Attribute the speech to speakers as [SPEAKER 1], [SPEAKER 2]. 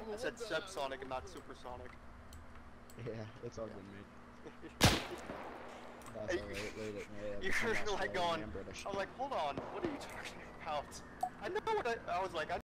[SPEAKER 1] I said subsonic and not supersonic.
[SPEAKER 2] Yeah, it's all good, mate. That's alright, late at night.
[SPEAKER 1] You're like going. I'm like, hold on, what are you talking about? I know what I. I was like, I